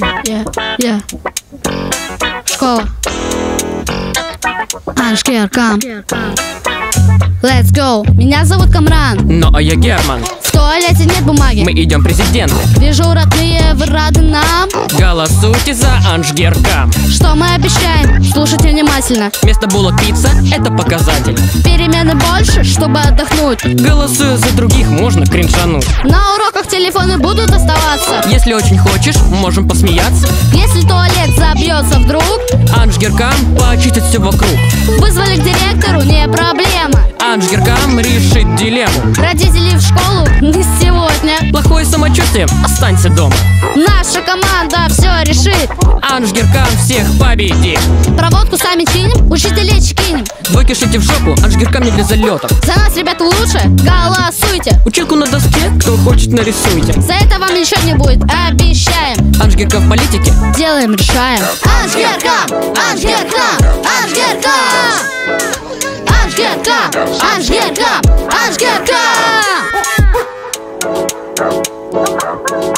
Я, я. Школа. Аншкеркам. Let's go. Меня зовут Камран. Ну а я Герман, В туалете нет бумаги. мы идем президенты Вижу родные, вы рады нам. Голосуйте за Аншгеркам Что мы обещаем? Слушайте внимательно. Вместо булок пицца – это показатель Перемены больше, чтобы отдохнуть. Голосуя за других, можно кринжануть На телефоны будут оставаться. Если очень хочешь, можем посмеяться Если туалет забьется вдруг, Аншгеркам почистит все вокруг вызвали к директору, не проблема. Аншгеркам решит дилемму Родители в школу не сегодня. Плохое самочувствие – останься дома Наша команда все решит. Аншгеркам всех победит Проводку кишите в жопу, аж гирками для залетов За нас, ребята, лучше? Голосуйте! Училку на доске, кто хочет, нарисуйте. За это вам еще не будет, обещаем! Анжгирка в политике. Делаем, решаем! Анжгирка, Анжгирка, Анжгирка Анжгирка, Анжгирка, Анжгирка Анжгирка